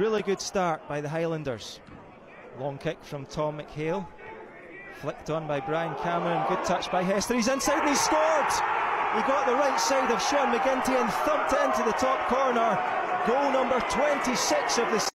Really good start by the Highlanders. Long kick from Tom McHale. Flicked on by Brian Cameron. Good touch by Hester. He's inside and he scored! He got the right side of Sean McGinty and thumped it into the top corner. Goal number 26 of the